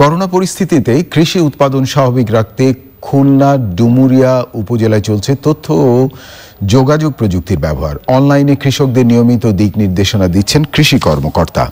Corona পরিস্থিতিতে কৃষি উৎপাদন স্বাভাবিক রাখতে খুলনা, ডুমুরিয়া উপজেলায় চলছে তথ্য ও যোগাযোগ প্রযুক্তির ব্যবহার। অনলাইনে কৃষকদের নিয়মিত দিক নির্দেশনা দিচ্ছেন কৃষি কর্মকর্তা।